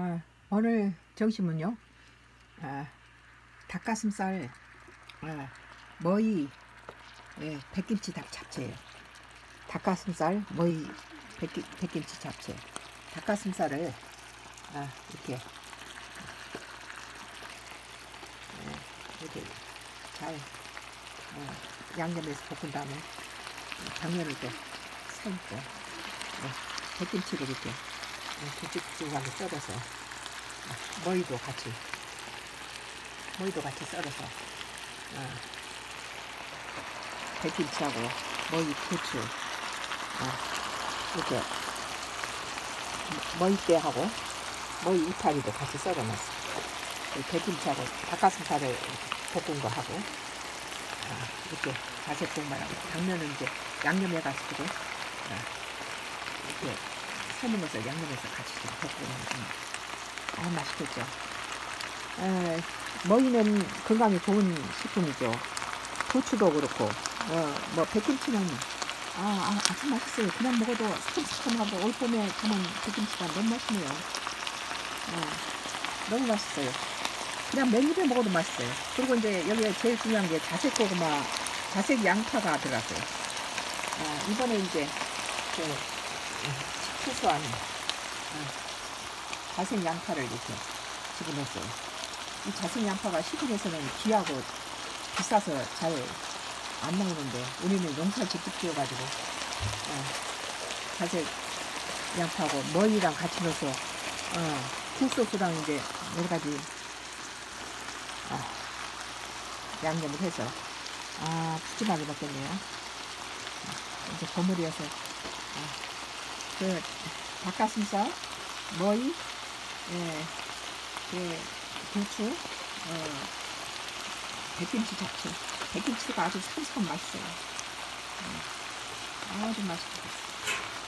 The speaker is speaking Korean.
아, 오늘 점심은요. 아, 닭가슴살, 아, 머위, 예, 백김치 닭 잡채예요. 닭가슴살, 머위, 백기, 백김치 잡채. 닭가슴살을 아, 이렇게 예, 이렇게 잘 어, 양념해서 볶은 다음에 당면을 또 삶고 네, 백김치를 이렇게 굵직굵직하게 썰어서 아, 머리도 같이 머리도 같이 썰어서 어, 백김치하고 머리 부추 어, 이렇게 머리대하고 머리 이파리도 같이 썰어놨어. 이 백김치하고 닭가슴살을 볶은 거 하고 아, 이렇게 자색 볶음하고 당면은 이제 양념해가지고 아, 이렇게 것을 양념해서 같이 좀 볶으면 아 맛있겠죠. 에, 머위는 건강에 좋은 식품이죠. 고추도 그렇고, 어, 뭐 백김치는 아, 아 아주 맛있어요. 그냥 먹어도 스큼스큼하고 올 봄에 저는 백김치가 너무 맛있네요. 어, 너무 맛있어요. 그냥 맨입에 먹어도 맛있어요. 그리고 이제 여기에 제일 중요한 게 자색 고구마, 자색 양파가 들어갔어요. 어, 이번에 이제 그 최소한 어, 자색 양파를 이렇게 집어넣었어요. 이 자색 양파가 시골에서는 귀하고 비싸서 잘안 나오는데 우리는 농사 직접 지어가지고 어, 자색 양파하고 머리랑 같이 넣어서 어, 굴소스랑 이제 여러 가지 어, 양념을 해서 아 푸짐하게 먹겠네요. 어, 이제 버무리어서 어, 그 닭가슴살, 머리, 예, 그 부추, 어, 백김치 잡채. 백김치가 아주 삼삼 맛있어요. 음, 아주 맛있게 됐어요.